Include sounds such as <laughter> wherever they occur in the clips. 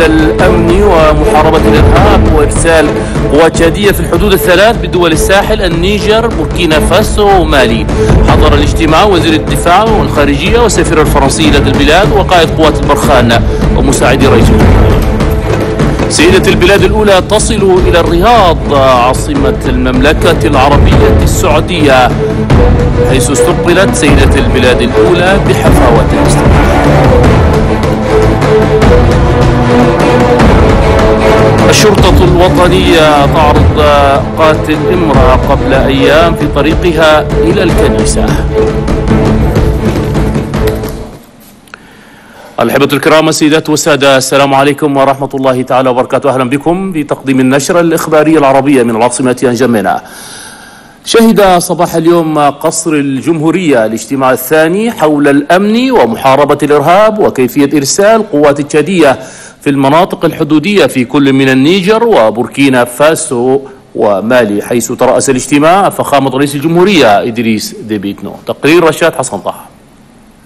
حول الأمن ومحاربة الإرهاب وإرسال قوات شادية في الحدود الثلاث بدول الساحل النيجر بوركينا فاسو ومالي. حضر الاجتماع وزير الدفاع والخارجية والسفير الفرنسي لدى البلاد وقائد قوات البرخان ومساعدي رئيس سيدة البلاد الأولى تصل إلى الرياض عاصمة المملكة العربية السعودية حيث استقبلت سيدة البلاد الأولى بحفاوة الاستقبال الشرطة الوطنية تعرض قاتل امرأة قبل أيام في طريقها إلى الكنيسة. الأحبة الكرام السيدات والسادة السلام عليكم ورحمة الله تعالى وبركاته. أهلا بكم في تقديم النشرة الإخبارية العربية من العاصمة أنجمنا شهد صباح اليوم قصر الجمهورية الاجتماع الثاني حول الأمن ومحاربة الإرهاب وكيفية إرسال قوات التشادية في المناطق الحدودية في كل من النيجر وبوركينا فاسو ومالي حيث ترأس الاجتماع فخامة رئيس الجمهورية إدريس ديبيتنو. تقرير رشاد حسن طه.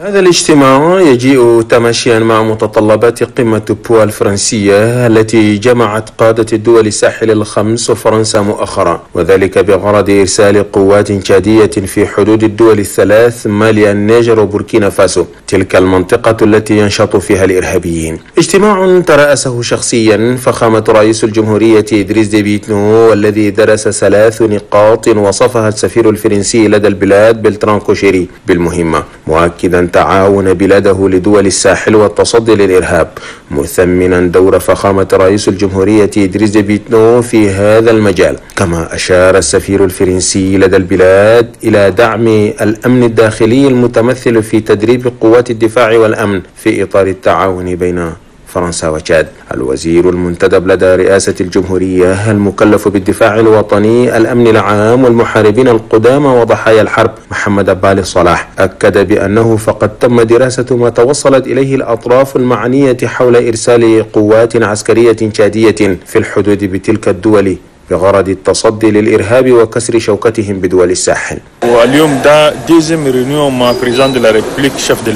هذا الاجتماع يجيء تماشيا مع متطلبات قمة بوا الفرنسية التي جمعت قادة الدول الساحل الخمس وفرنسا مؤخرا وذلك بغرض إرسال قوات جادية في حدود الدول الثلاث مالي النيجر وبوركينا فاسو تلك المنطقة التي ينشط فيها الإرهابيين. اجتماع ترأسه شخصيا فخامة رئيس الجمهورية إدريس ديبيتنو والذي درس ثلاث نقاط وصفها السفير الفرنسي لدى البلاد بلتران كوشيري بالمهمة. مؤكدا تعاون بلاده لدول الساحل والتصدي للإرهاب مثمنا دور فخامة رئيس الجمهورية إدريس ديبيتنو في هذا المجال. كما أشار السفير الفرنسي لدى البلاد إلى دعم الأمن الداخلي المتمثل في تدريب قوات الدفاع والأمن في إطار التعاون بين فرنسا وتشاد. الوزير المنتدب لدى رئاسة الجمهورية المكلف بالدفاع الوطني الأمن العام والمحاربين القدامى وضحايا الحرب محمد بالي صلاح أكد بأنه فقد تم دراسة ما توصلت إليه الأطراف المعنية حول إرسال قوات عسكرية تشادية في الحدود بتلك الدول بغرض التصدي للإرهاب وكسر شوكتهم بدول الساحل. واليوم ده deuxième réunion مع président de la République chef de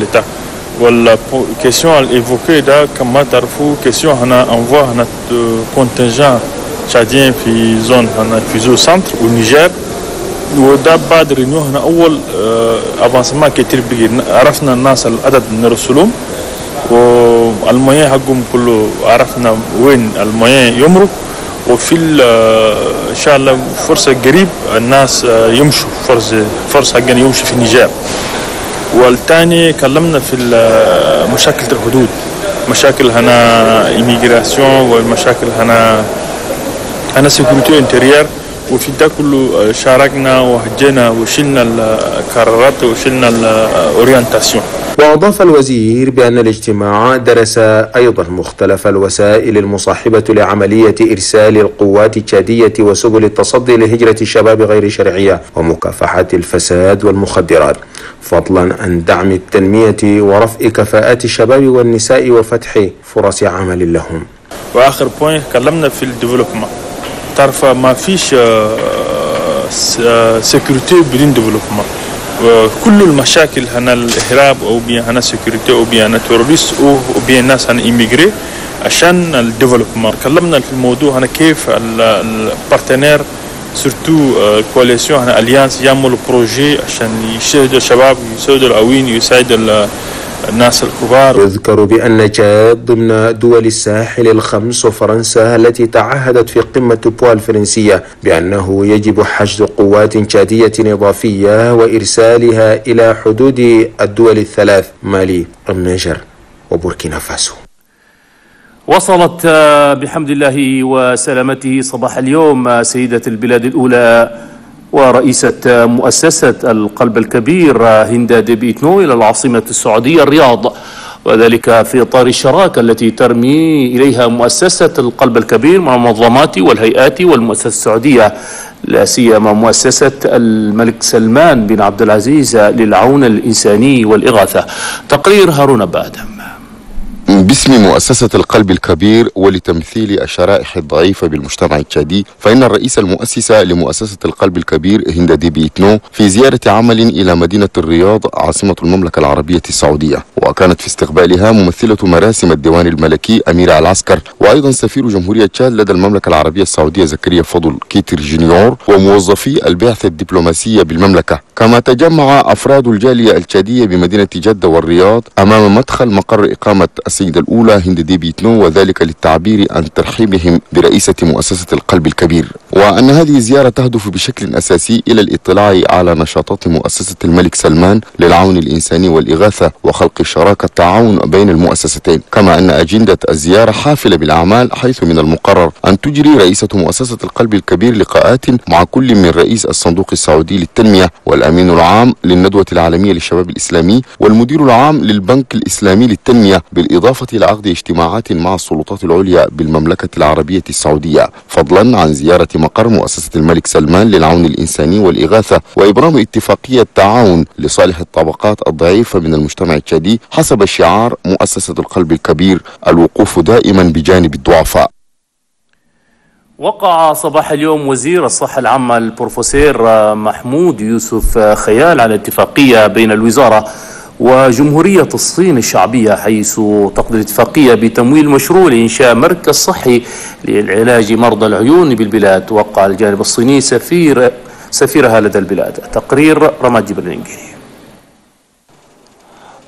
l'État وال question ال évoquée ده كما تعرفوا question هنا envoi هنا contingent tchadien في zone هنا في zone centre والنيجر وده بعد réunion هنا اول avancement كتير بيجي عرفنا الناس العدد نرسلهم وال moyens حقهم كله عرفنا وين ال moyens يمرق وفي ان شاء الله فرصه قريب الناس يمشوا فرصه فرصه حقنا يمشوا في النيجر والثاني كلمنا في مشاكل الحدود. مشاكل هنا immigration والمشاكل هنا هنا sécurité intérieure وفي ده كله شاركنا وهجينا وشلنا القرارات وشلنا ال orientations. وأضاف الوزير بأن الاجتماع درس أيضا مختلف الوسائل المصاحبة لعملية إرسال القوات التشادية وسبل التصدي لهجرة الشباب غير شرعية ومكافحة الفساد والمخدرات فضلا عن دعم التنمية ورفع كفاءات الشباب والنساء وفتح فرص عمل لهم. وآخر point كلمنا في ال développement تعرف ما فيش sécurité بدون développement كل المشاكل هنا الإرهاب أو بيان هنا sécurité أو بيان هنا أو بيان الناس هنا émigrer عشان ال développement تكلمنا في الموضوع هنا كيف ال partenaires surtout coalition هنا alliance يعملوا projets عشان يساعدوا الشباب يساعدوا العوين يساعدوا الناس الكبار. يذكر بأن تشاد ضمن دول الساحل الخمس وفرنسا التي تعهدت في قمة بوا الفرنسية بأنه يجب حشد قوات تشادية إضافية وإرسالها إلى حدود الدول الثلاث مالي النيجر وبوركينا فاسو. وصلت بحمد الله وسلامته صباح اليوم سيدة البلاد الأولى ورئيسة مؤسسة القلب الكبير هند ديبيتنو إلى العاصمة السعودية الرياض. وذلك في إطار الشراكة التي ترمي إليها مؤسسة القلب الكبير مع المنظمات والهيئات والمؤسسة السعودية لا سيما مؤسسة الملك سلمان بن عبد العزيز للعون الإنساني والإغاثة. تقرير هارون بادم باسم مؤسسة القلب الكبير ولتمثيل الشرائح الضعيفة بالمجتمع التشادي فإن الرئيس المؤسسة لمؤسسة القلب الكبير هند دي بيتنو في زيارة عمل إلى مدينة الرياض عاصمة المملكة العربية السعودية. وكانت في استقبالها ممثلة مراسم الديوان الملكي أمير العسكر وأيضا سفير جمهورية تشاد لدى المملكة العربية السعودية زكريا فضل كيتر جونيور وموظفي البعثة الدبلوماسية بالمملكة. كما تجمع أفراد الجالية التشادية بمدينة جدة والرياض أمام مدخل مقر إقامة السيدة الأولى هند دي بيتنو وذلك للتعبير عن ترحيبهم برئيسة مؤسسة القلب الكبير. وأن هذه الزيارة تهدف بشكل أساسي إلى الاطلاع على نشاطات مؤسسة الملك سلمان للعون الإنساني والإغاثة وخلق شراكة تعاون بين المؤسستين. كما أن أجندة الزيارة حافلة بالأعمال حيث من المقرر أن تجري رئيسة مؤسسة القلب الكبير لقاءات مع كل من رئيس الصندوق السعودي للتنمية والأمين العام للندوة العالمية للشباب الإسلامي والمدير العام للبنك الإسلامي للتنمية بالإضافة إلى عقد اجتماعات مع السلطات العليا بالمملكة العربية السعودية فضلا عن زيارة مقر مؤسسة الملك سلمان للعون الإنساني والإغاثة وإبرام اتفاقية تعاون لصالح الطبقات الضعيفة من المجتمع التشادي حسب شعار مؤسسة القلب الكبير الوقوف دائما بجانب الضعفاء. وقع صباح اليوم وزير الصحة العامة البروفيسور محمود يوسف خيال على اتفاقية بين الوزارة وجمهورية الصين الشعبية حيث تقضي الاتفاقية بتمويل مشروع لإنشاء مركز صحي للعلاج مرضى العيون بالبلاد. وقع الجانب الصيني سفير سفيرها لدى البلاد. تقرير رماد جبريل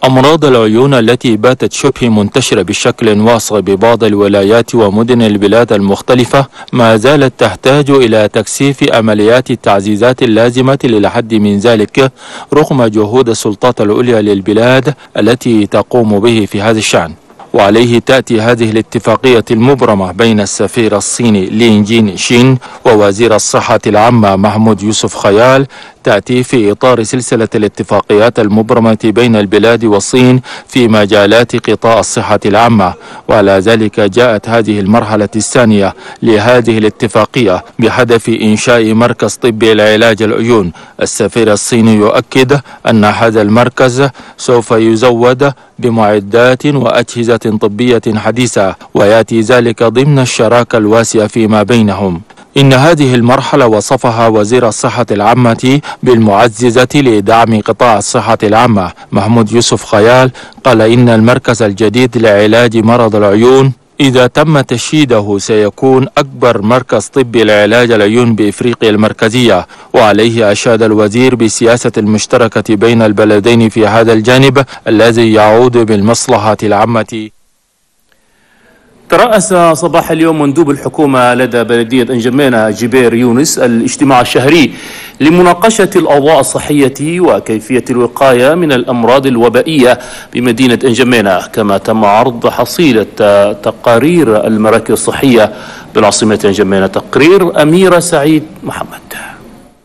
أمراض العيون التي باتت شبه منتشرة بشكل واسع ببعض الولايات ومدن البلاد المختلفة ما زالت تحتاج إلى تكثيف عمليات التعزيزات اللازمة للحد من ذلك رغم جهود السلطات العليا للبلاد التي تقوم به في هذا الشأن. وعليه تأتي هذه الاتفاقية المبرمة بين السفير الصيني لين جين شين ووزير الصحة العامة محمود يوسف خيال تأتي في إطار سلسلة الاتفاقيات المبرمة بين البلاد والصين في مجالات قطاع الصحة العامة. وعلى ذلك جاءت هذه المرحلة الثانية لهذه الاتفاقية بهدف إنشاء مركز طبي لعلاج العيون. السفير الصيني يؤكد أن هذا المركز سوف يزود بمعدات وأجهزة طبية حديثة ويأتي ذلك ضمن الشراكة الواسعة فيما بينهم. إن هذه المرحلة وصفها وزير الصحة العامة بالمعززة لدعم قطاع الصحة العامة محمود يوسف خيال قال إن المركز الجديد لعلاج مرض العيون إذا تم تشييده سيكون أكبر مركز طبي لعلاج العيون بإفريقيا المركزية وعليه أشاد الوزير بالسياسة المشتركة بين البلدين في هذا الجانب الذي يعود بالمصلحة العامة. ترأس صباح اليوم مندوب الحكومة لدى بلدية أنجمينا جبير يونس الاجتماع الشهري لمناقشة الأوضاع الصحية وكيفية الوقاية من الأمراض الوبائية بمدينة أنجمينا كما تم عرض حصيلة تقارير المراكز الصحية بالعاصمة أنجمينا تقرير أميرة سعيد محمد.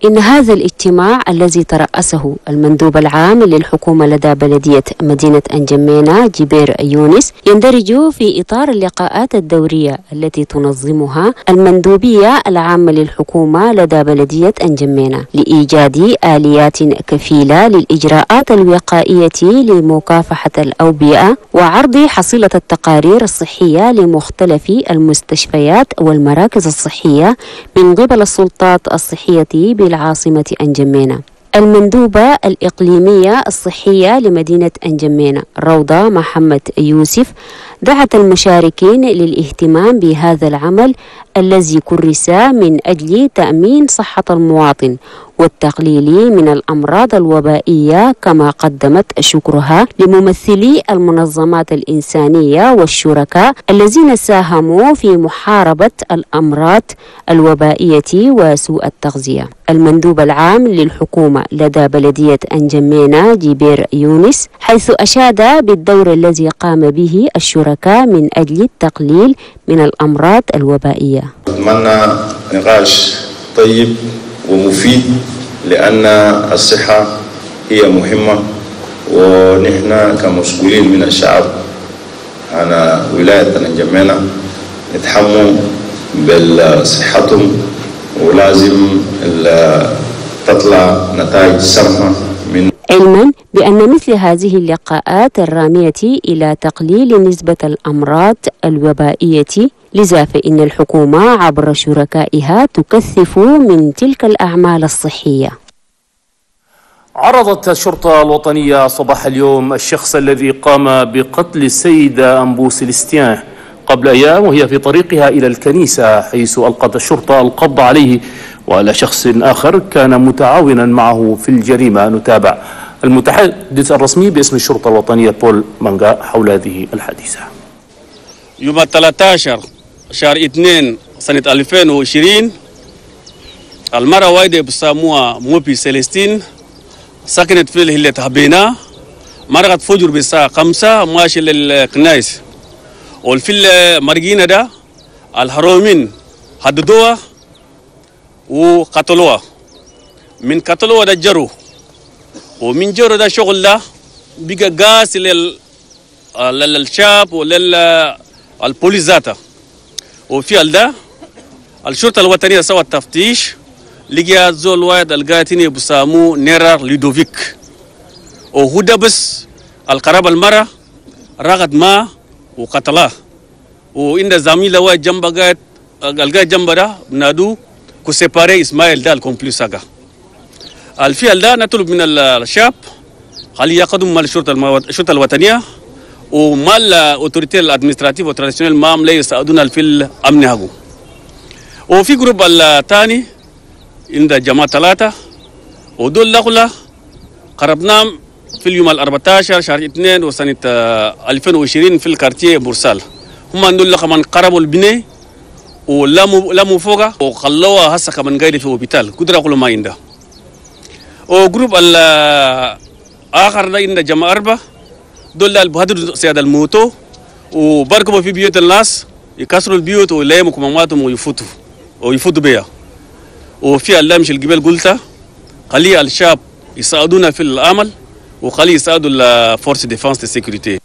إن هذا الاجتماع الذي ترأسه المندوب العام للحكومة لدى بلدية مدينة أنجمينا جبير يونس يندرج في إطار اللقاءات الدورية التي تنظمها المندوبية العامة للحكومة لدى بلدية أنجمينا لإيجاد آليات كفيلة للإجراءات الوقائية لمكافحة الأوبئة وعرض حصيلة التقارير الصحية لمختلف المستشفيات والمراكز الصحية من قبل السلطات الصحية بالعاصمة أنجمينا. المندوبة الإقليمية الصحية لمدينة أنجمينا. روضة محمد يوسف. دعت المشاركين للاهتمام بهذا العمل الذي كرس من أجل تأمين صحة المواطن. والتقليل من الأمراض الوبائية كما قدمت شكرها لممثلي المنظمات الإنسانية والشركاء الذين ساهموا في محاربة الأمراض الوبائية وسوء التغذية. المندوب العام للحكومة لدى بلدية أنجمينا جبير يونس حيث أشاد بالدور الذي قام به الشركاء من أجل التقليل من الأمراض الوبائية. أتمنى نقاش طيب ومفيد لأن الصحة هي مهمة ونحن كمسؤولين من الشعب عن ولاية نجمينا نتحموا بصحتهم ولازم تطلع نتائج سمحة من علما بأن مثل هذه اللقاءات الرامية إلى تقليل نسبة الأمراض الوبائية لذا فإن الحكومة عبر شركائها تكثف من تلك الأعمال الصحية. عرضت الشرطة الوطنية صباح اليوم الشخص الذي قام بقتل السيدة أمبو سيليستيان قبل أيام وهي في طريقها إلى الكنيسة حيث ألقت الشرطة القبض عليه وعلى شخص آخر كان متعاونا معه في الجريمة. نتابع المتحدث الرسمي باسم الشرطة الوطنية بول مانجا حول هذه الحادثة. يوم 13 شهر 2 سنة 2020 المرأة واحدة بسموها موبي سيليستين. سكنت في الهلة هبينا مرقت فجر بالساعة خمسة ماشي للكنايس وفي المرقينة ده الهرومين هددوها وقتلوها. من قتلوها ده جرو. ومن جرو ده شغل ده بقى قاس لل للشاب وللبوليس ذاته وفي ده الشرطة الوطنية سوت تفتيش لقيا زول واحد القاتني بسامو نيرار ليدوفيك. وهو ده بس القرابة المرة رغد ما وقتلاه. وإن زميله واحد جنبه قاعد القاعد جنبه ده نادو كسيباري إسماعيل ده ال complice ساقا الفعل ده نطلب من الشاب هل يقدم مال الشرطة المو... ومال ال autorités ال administratives وال traditionnelles même là يساعدونا في الأمن هاجو. وفي groupe الثاني عند جماعة ثلاثة ودول لغلا قربنا في اليوم ال 14 شهر 2 وسنة 2020 في ال quartier بورسال. هم دول كمان قربوا البناء ولموا لموا فوقها وخلوها هسه كمان قاعدة في hôpital قدرة كل ما عنده و groupe الآخر ده عند جماعة أربعة دول البهدر سيادة ال moto وبركبوا في بيوت الناس يكسروا البيوت ويلاقوا كماماتهم ويفوتوا ويفوتوا بيها وفي الله مش الجبال قلتها خلي الشاب يساعدونا في العمل وخلي يساعدوا ال forces défense sécurité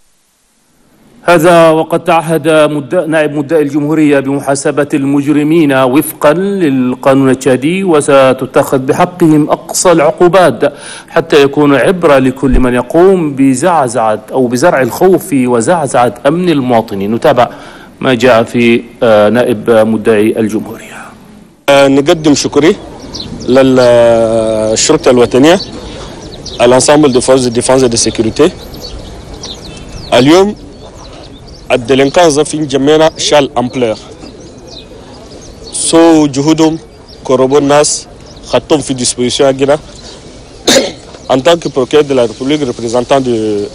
هذا وقد تعهد مدة نائب مدعي الجمهورية بمحاسبة المجرمين وفقا للقانون التشادي وستتخذ بحقهم أقصى العقوبات حتى يكون عبرة لكل من يقوم بزعزعة أو بزرع الخوف وزعزعة أمن المواطنين. نتابع ما جاء في نائب مدعي الجمهورية. نقدم شكري للشرطة الوطنية ال ensemble forces de défense de sécurité. اليوم ال délinquances في جميعنا شال ampleur سو جهودهم كوربو الناس خدتهم في disposition هنا <coughs> en tant que procureur de la République représentant de,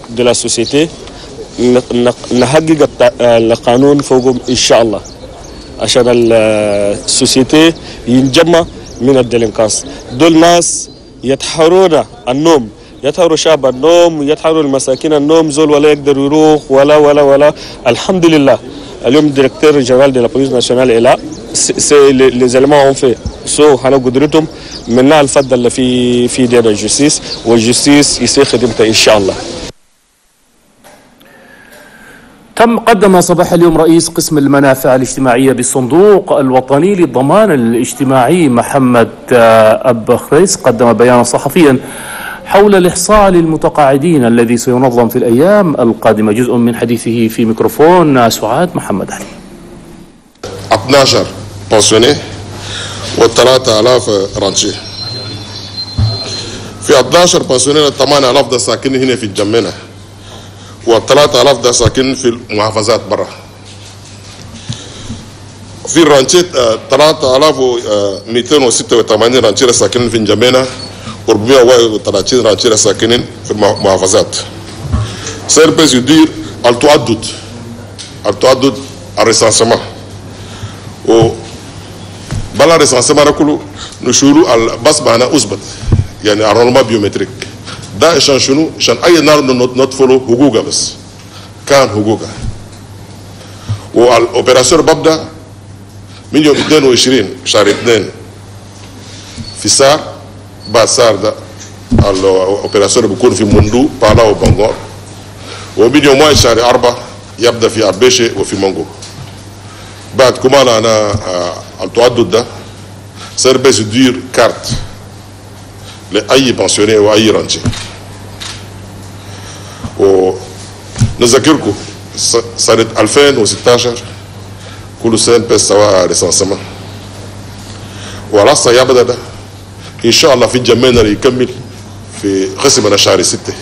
نحقق القانون فوقهم إن شاء الله. عشان ال société ينجمع من ال délinquance دول ناس يتحرون النوم يتحروا شاب النوم يتحروا المساكين النوم زول ولا يقدر يروح ولا ولا ولا. الحمد لله اليوم ال directeur général police nationale est là c'est les éléments ont fait سو سو, قدرتهم. منها الفضل اللي في في دين ال justice وال justice يصير خدمته إن شاء الله. تم قدم صباح اليوم رئيس قسم المنافع الاجتماعية بالصندوق الوطني للضمان الاجتماعي محمد أب خريس قدم بيانا صحفيا حول الإحصاء للمتقاعدين الذي سينظم في الأيام القادمة. جزء من حديثه في ميكروفون سعاد محمد علي. 12 pensionnés و3000 rentiers. في 12 pensionnés 8000 ده ساكنين هنا في الجمينه و3000 ده ساكنين في المحافظات برا. في رانشيت 3286 رانشيرة ساكنين في الجمينة و430 رانشيرة ساكنين في المحافظات سيربس يدير التعدد التعدد الريسانسما و بلا ريسانسما ده كله نشورو بس معنا أثبت. يعني الرولما بيومتريك. ده عشان شنو؟ عشان أي نار ندخله حقوقها بس. كان حقوقها والاوبراسيون ببدأ من يوم 22 شهر 2 في basarda. Alo operation bu kurfi mundu pala o bangor. Wo bidio mo shari arba yabda fi abeshe wo fi mongo bat kuma na na al carte. Le ayi pensionné wa ayi ranje o na zakirku sarit alfen o sitaja kulu sen recensement wala إن شاء الله في جمعنا يكمل في قسم شهر ستة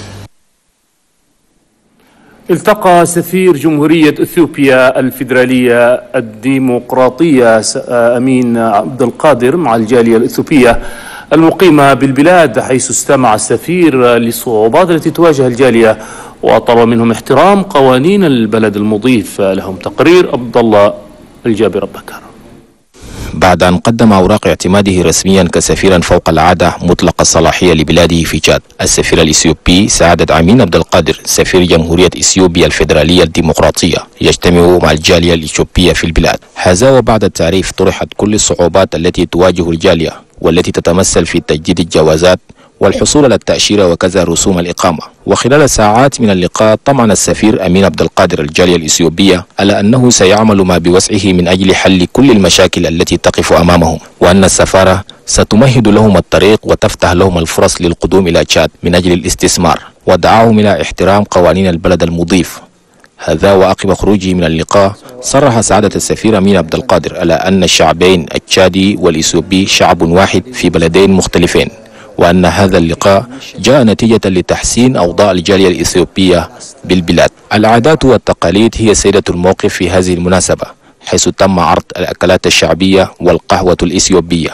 التقى سفير جمهورية إثيوبيا الفيدرالية الديمقراطية أمين عبد القادر مع الجالية الإثيوبية المقيمة بالبلاد حيث استمع السفير للصعوبات التي تواجه الجالية وطلب منهم احترام قوانين البلد المضيف. لهم تقرير عبد الله الجابر بكر. بعد أن قدم أوراق اعتماده رسميا كسفيرا فوق العادة مطلق الصلاحية لبلاده في تشاد. السفير الإثيوبي سعادة عمين عبد القادر سفير جمهورية إثيوبيا الفيدرالية الديمقراطية يجتمع مع الجالية الإثيوبية في البلاد. هذا وبعد التعريف طرحت كل الصعوبات التي تواجه الجالية والتي تتمثل في تجديد الجوازات والحصول على التأشيرة وكذا رسوم الإقامة. وخلال ساعات من اللقاء طمن السفير أمين عبد القادر الجالية الإثيوبية على أنه سيعمل ما بوسعه من أجل حل كل المشاكل التي تقف أمامهم وأن السفارة ستمهد لهم الطريق وتفتح لهم الفرص للقدوم إلى تشاد من أجل الاستثمار. ودعاهم إلى احترام قوانين البلد المضيف. هذا وعقب خروجه من اللقاء صرح سعادة السفير أمين عبد القادر على أن الشعبين التشادي والإثيوبي شعب واحد في بلدين مختلفين. وأن هذا اللقاء جاء نتيجة لتحسين أوضاع الجالية الإثيوبية بالبلاد. العادات والتقاليد هي سيدة الموقف في هذه المناسبة حيث تم عرض الأكلات الشعبية والقهوة الإثيوبية.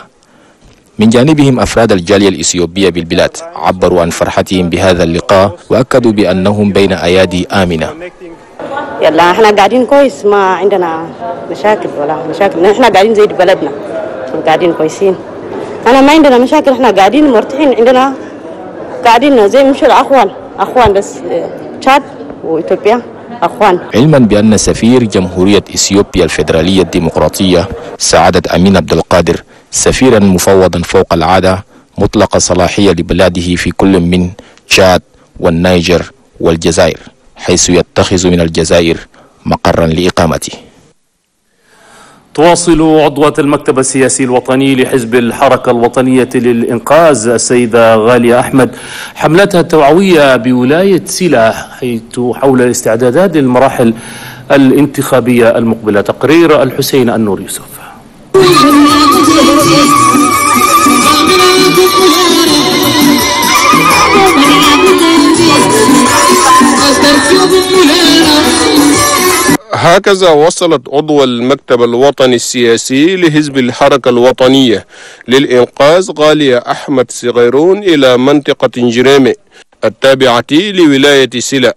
من جانبهم أفراد الجالية الإثيوبية بالبلاد عبروا عن فرحتهم بهذا اللقاء وأكدوا بأنهم بين أيادي آمنة. يلا إحنا قاعدين كويس ما عندنا مشاكل ولا مشاكل. إحنا قاعدين زي بلدنا قاعدين كويسين. أنا ما عندنا مشاكل إحنا قاعدين مرتاحين عندنا قاعدين زي مش اخوان أخوان بس تشاد وإثيوبيا أخوان. علما بأن سفير جمهورية إثيوبيا الفيدرالية الديمقراطية سعادة أمين عبد القادر سفيرا مفوضا فوق العادة مطلق صلاحية لبلاده في كل من تشاد والنيجر والجزائر حيث يتخذ من الجزائر مقرا لإقامته. تواصل عضوة المكتب السياسي الوطني لحزب الحركة الوطنية للإنقاذ السيدة غالية أحمد. حملتها التوعوية بولاية سيلا حيث حول الاستعدادات للمراحل الانتخابية المقبلة. تقرير الحسين النور يوسف. <laughs> هكذا وصلت عضو المكتب الوطني السياسي لحزب الحركة الوطنية للإنقاذ غالية أحمد صغيرون إلى منطقة جريمة التابعة لولاية سلا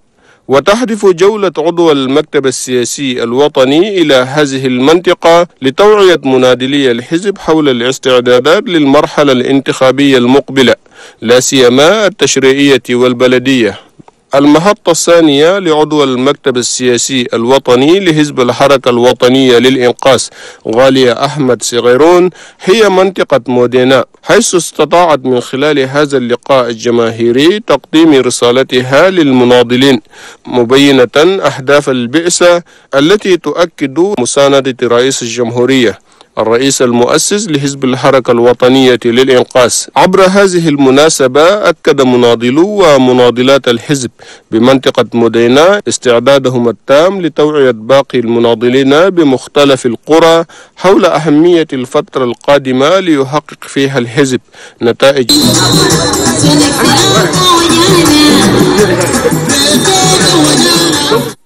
وتحدث جولة عضو المكتب السياسي الوطني إلى هذه المنطقة لتوعية منادلي الحزب حول الاستعدادات للمرحلة الانتخابية المقبلة لا سيما التشريعية والبلدية. المحطة الثانية لعضو المكتب السياسي الوطني لحزب الحركة الوطنية للإنقاذ غالية أحمد صغيرون هي منطقة مودينا. حيث استطاعت من خلال هذا اللقاء الجماهيري تقديم رسالتها للمناضلين مبينة أهداف البئسة التي تؤكد مساندة رئيس الجمهورية. الرئيس المؤسس لحزب الحركة الوطنية للإنقاذ. عبر هذه المناسبة أكد مناضلو ومناضلات الحزب بمنطقة مدينة استعدادهم التام لتوعية باقي المناضلين بمختلف القرى حول أهمية الفترة القادمة ليحقق فيها الحزب نتائج. <laughs>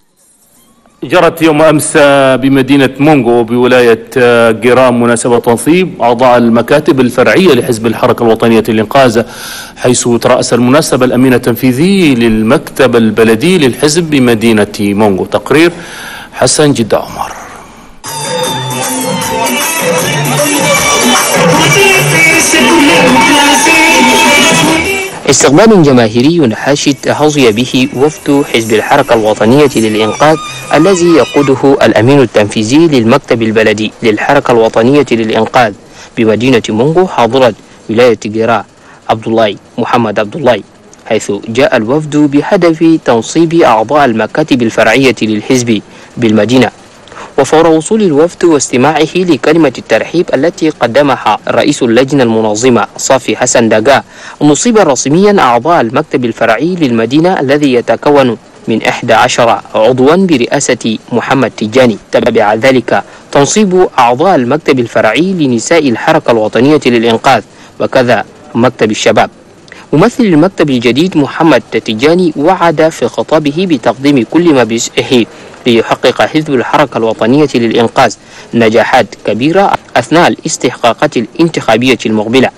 جرت يوم أمس بمدينة مونغو بولاية جيرام مناسبة تنصيب أعضاء المكاتب الفرعية لحزب الحركة الوطنية للإنقاذ حيث ترأس المناسبة الأمين التنفيذي للمكتب البلدي للحزب بمدينة مونغو. تقرير حسن جد عمر. استقبال جماهيري حاشد حظي به وفد حزب الحركة الوطنية للإنقاذ الذي يقوده الأمين التنفيذي للمكتب البلدي للحركة الوطنية للإنقاذ بمدينة مونغو حاضرة ولاية جيرا عبد الله محمد عبد الله حيث جاء الوفد بهدف تنصيب أعضاء المكاتب الفرعية للحزب بالمدينة. وفور وصول الوفد واستماعه لكلمة الترحيب التي قدمها رئيس اللجنة المنظمة صافي حسن دقا نصيب رسميا أعضاء المكتب الفرعي للمدينة الذي يتكون من 11 عضوا برئاسة محمد تجاني تبع ذلك تنصيب أعضاء المكتب الفرعي لنساء الحركة الوطنية للإنقاذ وكذا مكتب الشباب. ممثل المكتب الجديد محمد تتجاني وعد في خطابه بتقديم كل ما بيسعه ليحقق حزب الحركة الوطنية للإنقاذ نجاحات كبيرة أثناء الاستحقاقات الانتخابية المقبلة.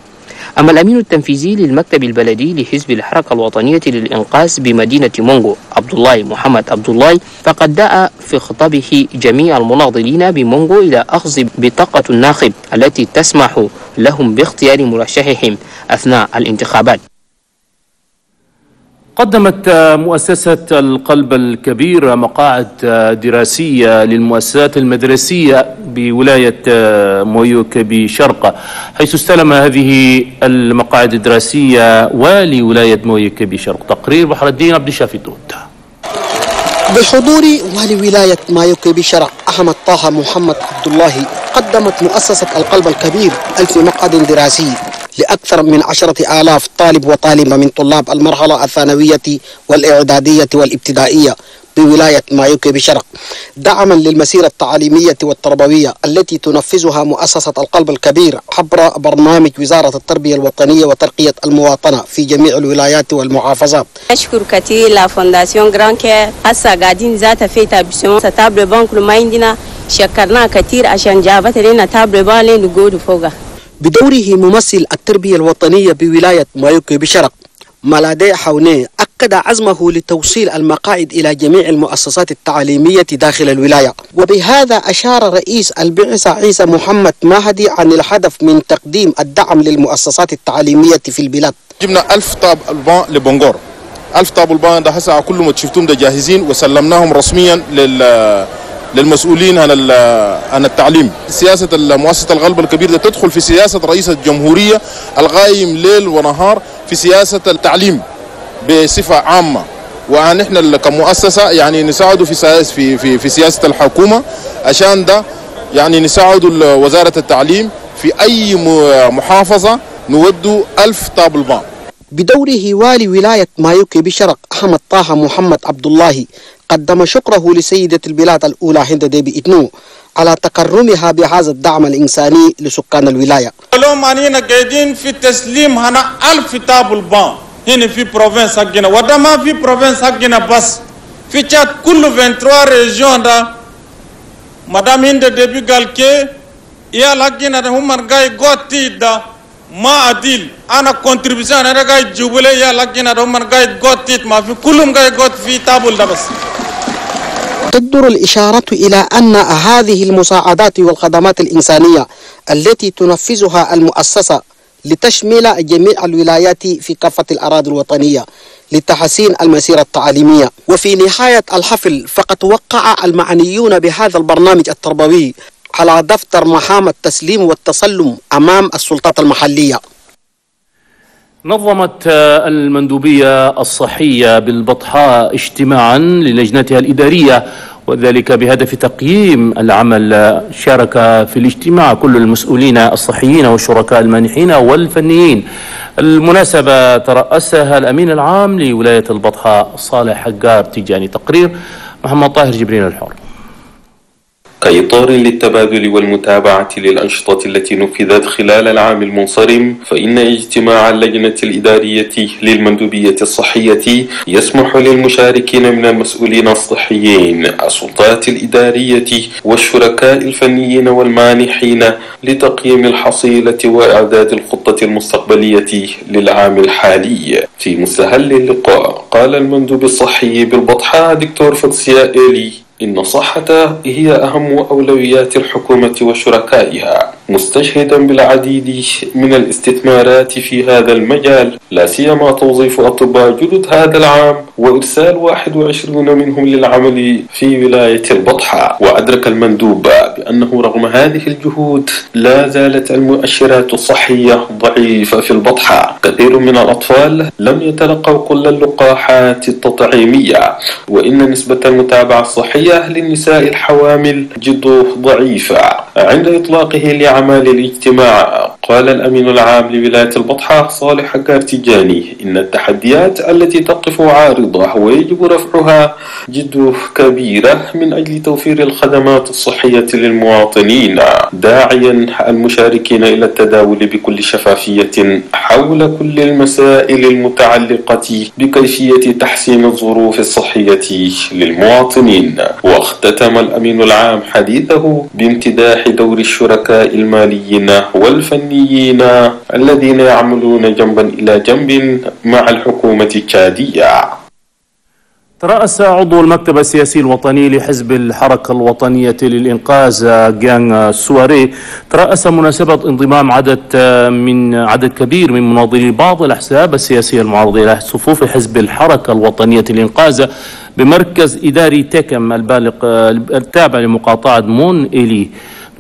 أما الأمين التنفيذي للمكتب البلدي لحزب الحركة الوطنية للإنقاذ بمدينة مونغو عبد الله محمد عبد الله فقد دعا في خطابه جميع المناضلين بمونغو إلى أخذ بطاقة الناخب التي تسمح لهم باختيار مرشحهم أثناء الانتخابات. قدمت مؤسسة القلب الكبير مقاعد دراسية للمؤسسات المدرسية بولاية مويوك بشرقة حيث استلم هذه المقاعد الدراسية والي ولاية مويوك بشرق. تقرير بحر الدين عبد الشافي توت بحضور والي ولاية مايوكي بشرق أحمد طه محمد عبد الله قدمت مؤسسة القلب الكبير ألف مقعد دراسي. لأكثر من عشرة آلاف طالب وطالبة من طلاب المرحلة الثانوية والإعدادية والابتدائية بولاية مايوكي بشرق. دعما للمسيرة التعليمية والتربوية التي تنفذها مؤسسة القلب الكبير عبر برنامج وزارة التربية الوطنية وترقية المواطنة في جميع الولايات والمحافظات. أشكر كثير la Fondation Grand Cœur هسا قاعدين ذات في تاب sans table-banc ما عندنا شكرنا كثير عشان جابت لنا table-banc لنقود فوقها. بدوره ممثل التربية الوطنية بولاية مايوكي بشرق. ملادي حوني أكد عزمه لتوصيل المقاعد إلى جميع المؤسسات التعليمية داخل الولاية. وبهذا أشار رئيس البعثة عيسى محمد مهدي عن الهدف من تقديم الدعم للمؤسسات التعليمية في البلاد. جبنا ألف table البان لبنغور ألف table-banc ده هسه كل ما شفتهم ده جاهزين وسلمناهم رسميا لل للمسؤولين عن عن التعليم. سياسة مؤسسة الغلب الكبير ده تدخل في سياسة رئيس الجمهورية القايم ليل ونهار في سياسة التعليم بصفة عامة. ونحن كمؤسسة يعني نساعده في في في في سياسة الحكومة. عشان ده يعني نساعد وزارة التعليم في أي محافظة نودوا ألف طابل بان. بدوره والي ولاية مايوكي بشرق أحمد طه محمد عبد الله قدم شكره لسيدة البلاد الأولى هند ديبي إتنو على تكرمها بهذا الدعم الإنساني لسكان الولاية. اليوم أننا قاعدين في تسليم هنا ألف كتاب البان. هنا في بروفنس حقنا. وده ما في بروفنس حقنا بس. في تشاد كل 23 ريجيون ده. مدام هند ديبي قال كي يا لكن هم قاعد قوتي ده. ما عديل أنا كونتريبيوشن أنا قاعد جوبله يا لكن هم قاعد قوتي ما في كلهم قاعد قوت في تابل ده بس. تدور الإشارة إلى أن هذه المساعدات والخدمات الإنسانية التي تنفذها المؤسسة لتشمل جميع الولايات في كافة الأراضي الوطنية لتحسين المسيرة التعليمية. وفي نهاية الحفل فقد وقع المعنيون بهذا البرنامج التربوي على دفتر مهام التسليم والتسلم أمام السلطات المحلية. نظمت المندوبية الصحية بالبطحاء اجتماعا للجنتها الإدارية وذلك بهدف تقييم العمل. شارك في الاجتماع كل المسؤولين الصحيين والشركاء المانحين والفنيين. المناسبة ترأسها الأمين العام لولاية البطحاء صالح حقار تيجاني تقرير. محمد طاهر جبرين الحر. كإطار للتبادل والمتابعة للأنشطة التي نفذت خلال العام المنصرم فإن اجتماع اللجنة الإدارية للمندوبية الصحية يسمح للمشاركين من المسؤولين الصحيين السلطات الإدارية والشركاء الفنيين والمانحين لتقييم الحصيلة وإعداد الخطة المستقبلية للعام الحالي. في مستهل اللقاء قال المندوب الصحي بالبطحاء دكتور فوكسيا إيلي إن الصحة هي أهم أولويات الحكومة وشركائها. مستشهدا بالعديد من الاستثمارات في هذا المجال. لا سيما توظيف أطباء جدد هذا العام وإرسال 21 منهم للعمل في ولاية البطحاء وأدرك المندوب بأنه رغم هذه الجهود لا زالت المؤشرات الصحية ضعيفة في البطحاء كثير من الأطفال لم يتلقوا كل اللقاحات التطعيمية وإن نسبة المتابعة الصحية للنساء الحوامل جد ضعيفة. عند إطلاقه لعام أعمال الاجتماع. قال الأمين العام لولاية البطحاء صالح كارتجاني إن التحديات التي تقف عارضة ويجب رفعها جد كبيرة من أجل توفير الخدمات الصحية للمواطنين داعيا المشاركين إلى التداول بكل شفافية حول كل المسائل المتعلقة بكيفية تحسين الظروف الصحية للمواطنين. واختتم الأمين العام حديثه بامتداح دور الشركاء الماليين والفنيين الذين يعملون جنبا إلى جنب مع الحكومة التشادية. ترأس عضو المكتب السياسي الوطني لحزب الحركة الوطنية للإنقاذ جان سواري. ترأس مناسبة انضمام عدد من عدد كبير من مناضلي بعض الأحزاب السياسية المعارضة إلى صفوف حزب الحركة الوطنية للإنقاذ بمركز إداري تكم البالغ التابع لمقاطعة مون إيلي.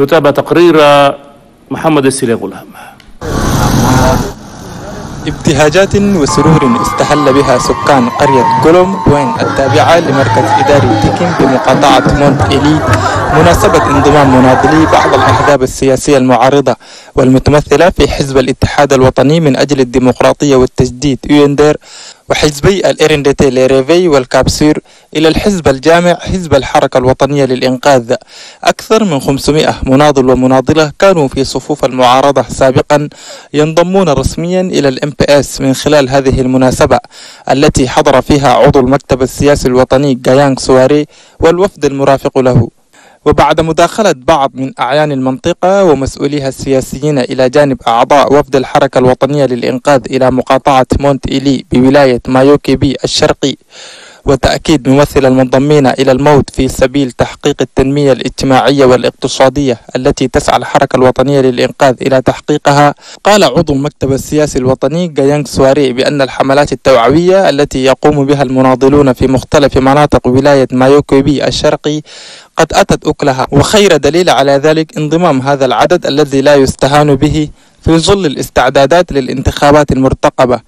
نتابع تقرير محمد السلي غلام ابتهاجات وسرور استهل بها سكان قرية قلم وين التابعة لمركز إداري تيكن بمقاطعة مونت إيلي مناسبة انضمام مناضلي بعض الأحزاب السياسية المعارضة والمتمثلة في حزب الاتحاد الوطني من أجل الديمقراطية والتجديد UNDR وحزبي ال RNDT Le Réveil والكابسير إلى الحزب الجامع حزب الحركة الوطنية للإنقاذ. أكثر من 500 مناضل ومناضلة كانوا في صفوف المعارضة سابقا ينضمون رسميا إلى ال MPS من خلال هذه المناسبة التي حضر فيها عضو المكتب السياسي الوطني جايانغ سواري والوفد المرافق له. وبعد مداخلة بعض من أعيان المنطقة ومسؤوليها السياسيين إلى جانب أعضاء وفد الحركة الوطنية للإنقاذ إلى مقاطعة مونت إيلي بولاية مايوكي بي الشرقي. وتأكيد ممثل المنضمين إلى الموت في سبيل تحقيق التنمية الاجتماعية والاقتصادية التي تسعى الحركة الوطنية للإنقاذ إلى تحقيقها. قال عضو المكتب السياسي الوطني جايانغ سواري بأن الحملات التوعوية التي يقوم بها المناضلون في مختلف مناطق ولاية مايوكي بي الشرقي قد أتت أكلها. وخير دليل على ذلك انضمام هذا العدد الذي لا يستهان به في ظل الاستعدادات للانتخابات المرتقبة.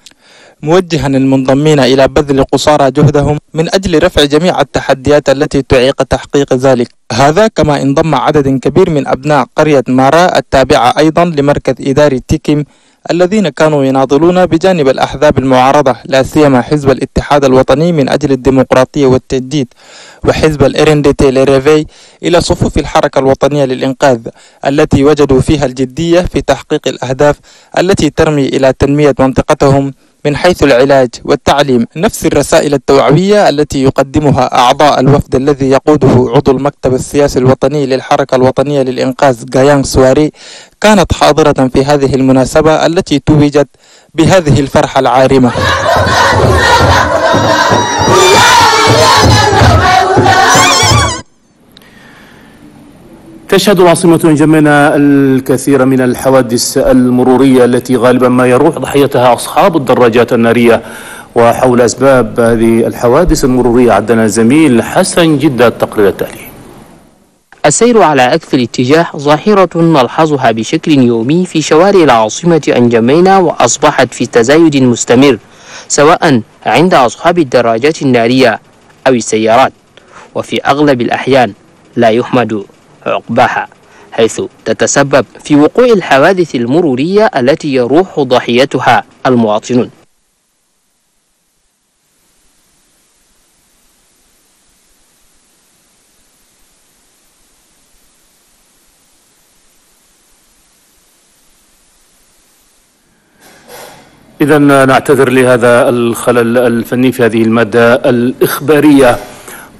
موجها المنضمين إلى بذل قصارى جهدهم من أجل رفع جميع التحديات التي تعيق تحقيق ذلك. هذا كما انضم عدد كبير من أبناء قرية مارا التابعة أيضا لمركز إداري تيكيم الذين كانوا يناضلون بجانب الأحزاب المعارضة لا سيما حزب الاتحاد الوطني من أجل الديمقراطية والتجديد وحزب الإرنديتي ليريفي إلى صفوف الحركة الوطنية للإنقاذ التي وجدوا فيها الجدية في تحقيق الأهداف التي ترمي إلى تنمية منطقتهم. من حيث العلاج والتعليم. نفس الرسائل التوعوية التي يقدمها أعضاء الوفد الذي يقوده عضو المكتب السياسي الوطني للحركة الوطنية للإنقاذ جايانغ سواري كانت حاضرة في هذه المناسبة التي توجت بهذه الفرحة العارمة. تشهد العاصمة جمينة الكثير من الحوادث المرورية التي غالبا ما يروح ضحيتها أصحاب الدراجات النارية. وحول أسباب هذه الحوادث المرورية عدنا الزميل حسن جدة التقرير التالي السير على أكثر اتجاه ظاهرة نلحظها بشكل يومي في شوارع العاصمة أنجمينا وأصبحت في تزايد مستمر سواء عند أصحاب الدراجات النارية أو السيارات. وفي أغلب الأحيان لا يحمد. عقباها حيث تتسبب في وقوع الحوادث المرورية التي يروح ضحيتها المواطنون. إذا نعتذر لهذا الخلل الفني في هذه المادة الإخبارية.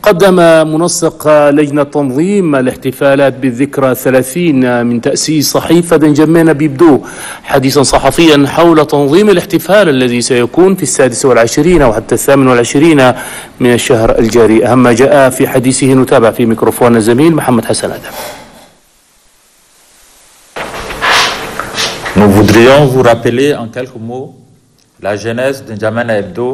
قدم منسق لجنة تنظيم الاحتفالات بالذكرى الثلاثين من تأسيس صحيفة جمينا بيبدو حديثا صحفيا حول تنظيم الاحتفال الذي سيكون في السادس والعشرين أو حتى الثامن والعشرين من الشهر الجاري. أهم ما جاء في حديثه نتابع في ميكروفون الزميل محمد حسن آدم. Nous voudrions vous rappeler en quelques mots la genèse de Hebdo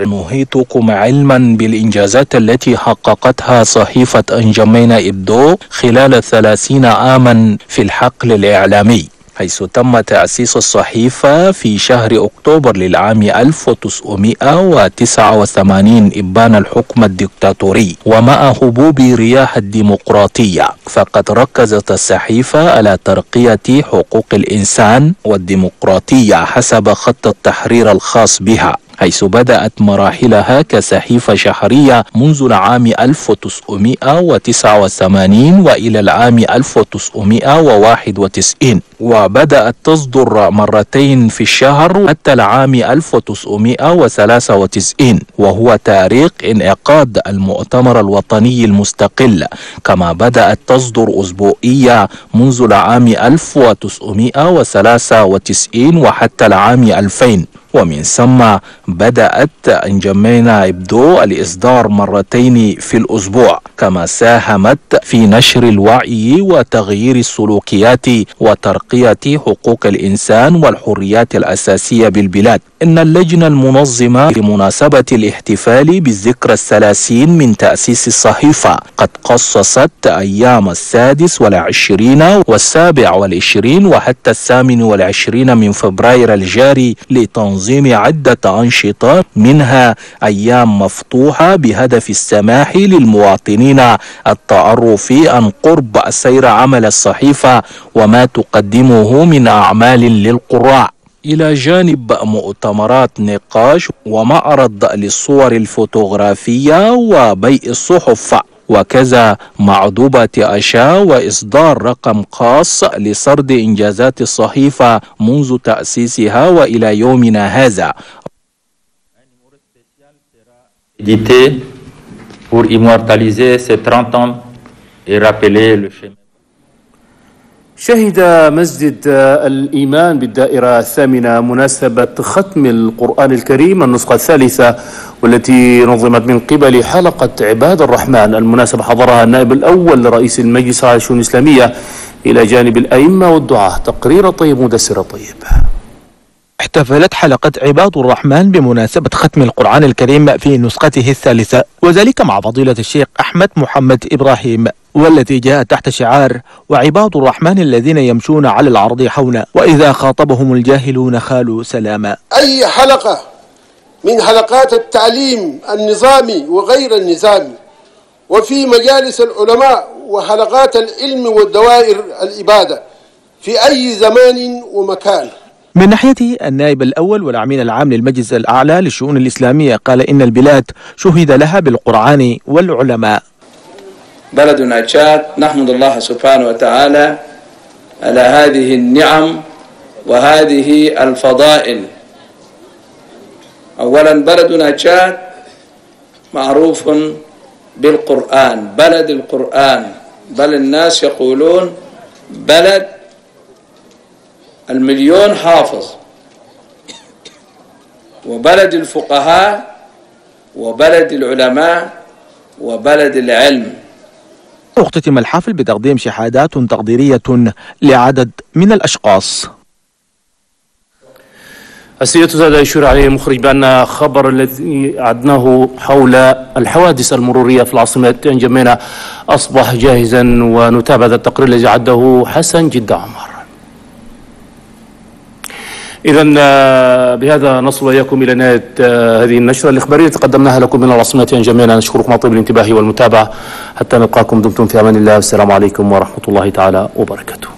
نحيطكم علما بالإنجازات التي حققتها صحيفة أنجمينا إبدو خلال ثلاثين عاما في الحقل الإعلامي حيث تم تأسيس الصحيفة في شهر أكتوبر للعام 1989 إبان الحكم الدكتاتوري ومع هبوب رياح الديمقراطية. فقد ركزت الصحيفة على ترقية حقوق الإنسان والديمقراطية حسب خط التحرير الخاص بها. حيث بدأت مراحلها كصحيفة شهرية منذ العام 1989 وإلى العام 1991 وبدأت تصدر مرتين في الشهر حتى العام 1993 وهو تاريخ انعقاد المؤتمر الوطني المستقل. كما بدأت تصدر أسبوعية منذ العام 1993 وحتى العام 2000 ومن ثم بدأت أنجمينا إبدو الإصدار مرتين في الأسبوع كما ساهمت في نشر الوعي وتغيير السلوكيات وترقية حقوق الإنسان والحريات الأساسية بالبلاد. إن اللجنة المنظمة لمناسبة الاحتفال بالذكرى الثلاثين من تأسيس الصحيفة قد خصصت أيام السادس والعشرين والسابع والعشرين وحتى الثامن والعشرين من فبراير الجاري لتنظيم عدة أنشطة منها أيام مفتوحة بهدف السماح للمواطنين التعرف عن قرب سير عمل الصحيفة وما تقدمه من أعمال للقراء. إلى جانب مؤتمرات نقاش ومعرض للصور الفوتوغرافية وبيع الصحف. وكذا معدوبة أشياء وإصدار رقم خاص لسرد إنجازات الصحيفة منذ تأسيسها وإلى يومنا هذا pour immortaliser ces 30 ans et rappeler le chemin. شهد مسجد الإيمان بالدائرة الثامنة مناسبة ختم القرآن الكريم النسخة الثالثة والتي نظمت من قبل حلقة عباد الرحمن. المناسبة حضرها النائب الأول لرئيس المجلس على الشؤون الإسلامية إلى جانب الأئمة والدعاة. تقرير طيب مدسر طيب. احتفلت حلقة عباد الرحمن بمناسبة ختم القرآن الكريم في نسخته الثالثة وذلك مع فضيلة الشيخ أحمد محمد إبراهيم والتي جاء تحت شعار وعباد الرحمن الذين يمشون على الأرض حونا وإذا خاطبهم الجاهلون خالوا سلاما. أي حلقة من حلقات التعليم النظامي وغير النظامي وفي مجالس العلماء وحلقات العلم والدوائر الإبادة في أي زمان ومكان. من ناحيته النائب الأول والأمين العام للمجلس الأعلى للشؤون الإسلامية قال إن البلاد شهد لها بالقرآن والعلماء. بلدنا تشاد نحمد الله سبحانه وتعالى على هذه النعم وهذه الفضائل. أولا بلدنا تشاد معروف بالقرآن بلد القرآن. بل الناس يقولون بلد المليون حافظ وبلد الفقهاء وبلد العلماء وبلد العلم. اختتم الحفل بتقديم شهادات تقديرية لعدد من الأشخاص. السيد زاد يشير عليه المخرج بأن خبر الذي أعدناه حول الحوادث المرورية في العاصمة جمينا أصبح جاهزا ونتابع هذا التقرير الذي عده حسن جد عمر. إذا بهذا نصل وإياكم إلى نهاية هذه النشرة الإخبارية. التي قدمناها لكم من العاصمة جميعا. نشكركم على طيب الانتباه والمتابعة. حتى نلقاكم دمتم في أمان الله. والسلام عليكم ورحمة الله تعالى وبركاته.